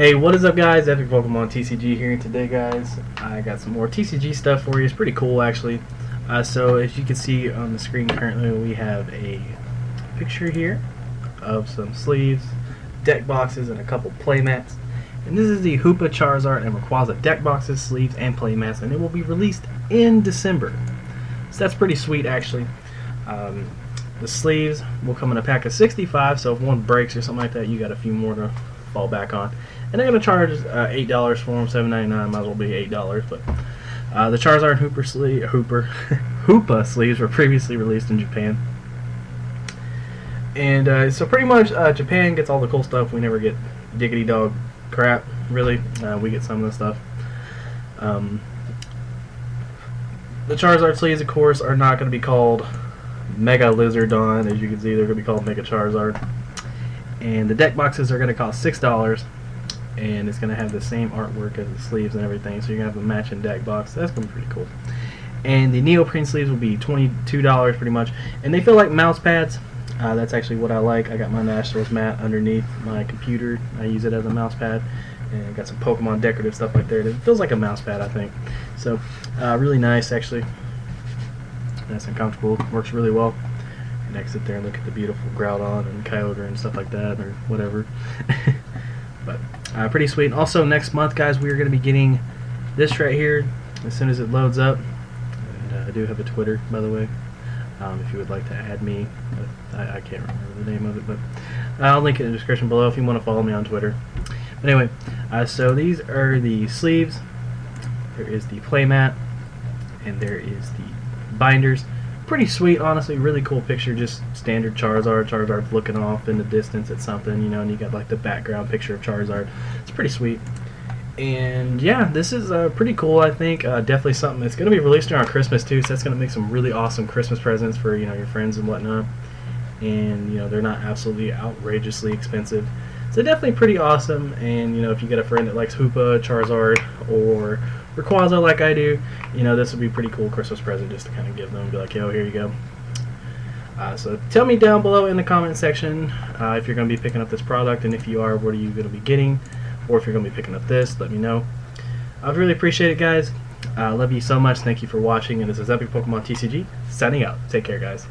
Hey, what is up, guys? Epic Pokemon TCG here today, guys. I got some more TCG stuff for you. It's pretty cool, actually. Uh, so, as you can see on the screen currently, we have a picture here of some sleeves, deck boxes, and a couple playmats. And this is the Hoopa Charizard and Rayquaza deck boxes, sleeves, and playmats, and it will be released in December. So that's pretty sweet, actually. Um, the sleeves will come in a pack of 65, so if one breaks or something like that, you got a few more to fall back on. And they're going to charge uh, $8 for them, $7.99 might as well be $8, but uh, the Charizard Hooper sleeve, Hooper, Hoopa sleeves were previously released in Japan. And uh, so pretty much uh, Japan gets all the cool stuff. We never get diggity dog crap, really. Uh, we get some of the stuff. Um, the Charizard sleeves, of course, are not going to be called Mega Lizardon. As you can see, they're going to be called Mega Charizard. And the deck boxes are going to cost $6. And it's going to have the same artwork as the sleeves and everything. So you're going to have a matching deck box. That's going to be pretty cool. And the neoprene sleeves will be $22 pretty much. And they feel like mouse pads. Uh, that's actually what I like. I got my Nationals mat underneath my computer. I use it as a mouse pad. And I got some Pokemon decorative stuff like there. It feels like a mouse pad, I think. So, uh, really nice, actually. Nice and comfortable. Works really well. And sit there and look at the beautiful Groudon and Kyogre and stuff like that, or whatever. but, uh, pretty sweet. Also, next month, guys, we are going to be getting this right here as soon as it loads up. And uh, I do have a Twitter, by the way. Um, if you would like to add me, I, I, can't remember the name of it, but I'll link it in the description below if you want to follow me on Twitter. But anyway, uh, so these are the sleeves. There is the playmat, and there is the binders. Pretty sweet, honestly. Really cool picture. Just standard Charizard. Charizard looking off in the distance at something, you know, and you got like the background picture of Charizard. It's pretty sweet. And yeah, this is uh, pretty cool. I think uh, definitely something that's going to be released around Christmas too. So that's going to make some really awesome Christmas presents for you know your friends and whatnot. And you know they're not absolutely outrageously expensive. So definitely pretty awesome. And you know if you get a friend that likes Hoopa, Charizard, or Rayquaza like I do, you know this would be a pretty cool Christmas present just to kind of give them and be like, yo, here you go. Uh, so tell me down below in the comment section uh, if you're going to be picking up this product, and if you are, what are you going to be getting? or if you're going to be picking up this, let me know. I'd really appreciate it, guys. Uh, love you so much. Thank you for watching. And this is Epic Pokemon TCG signing out. Take care, guys.